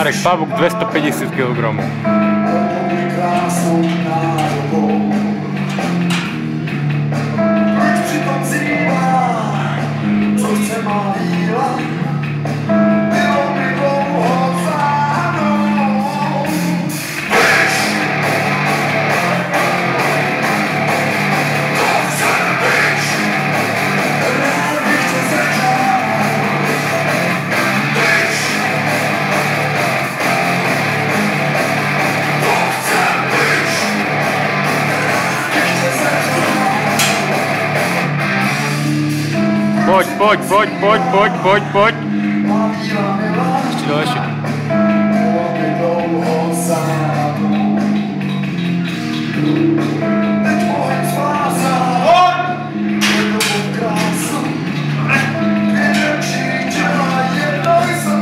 Marek Pavuk 250 kg. Pode, pode, pode, pode, pode, pode, pode. Estiloso.